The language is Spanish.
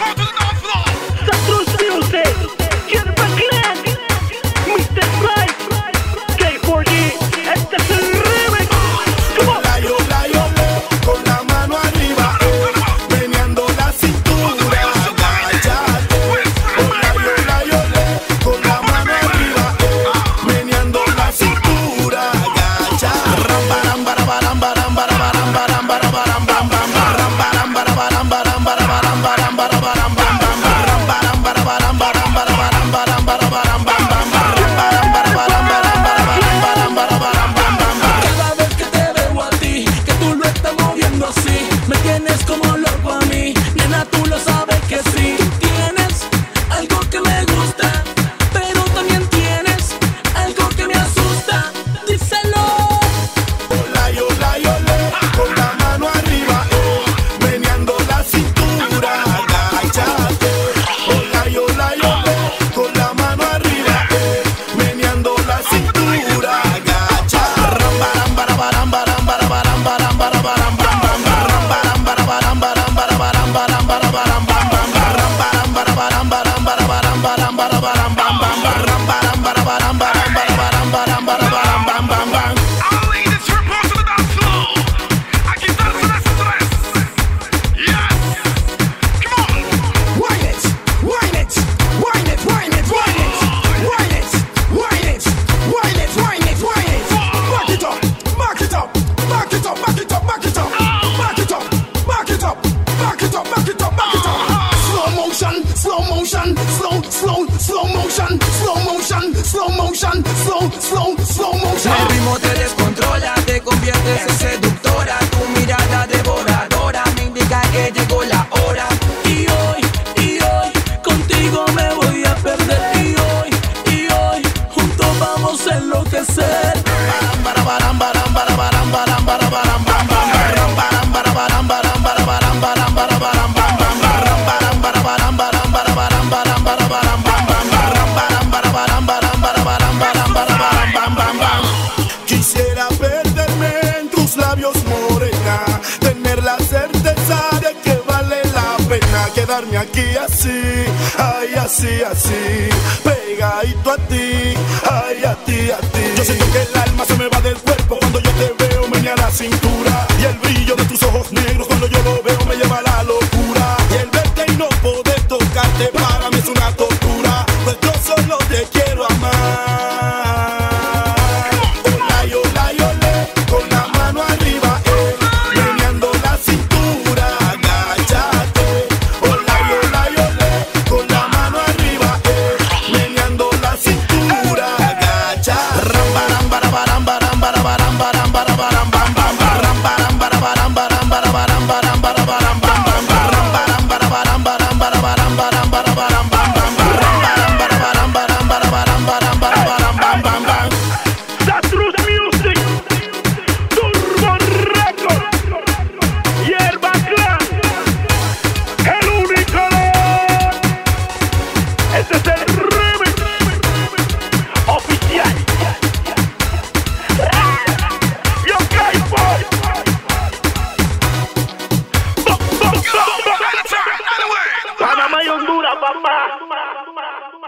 Come to the motion, slow, slow, slow motion, slow motion, slow motion, slow, slow, slow motion. Quisiera perderme en tus labios morena, tener la certeza de que vale la pena quedarme aquí así, ay así, así, pegadito a ti, ay a ti, a ti. Yo siento que la Chama e papá.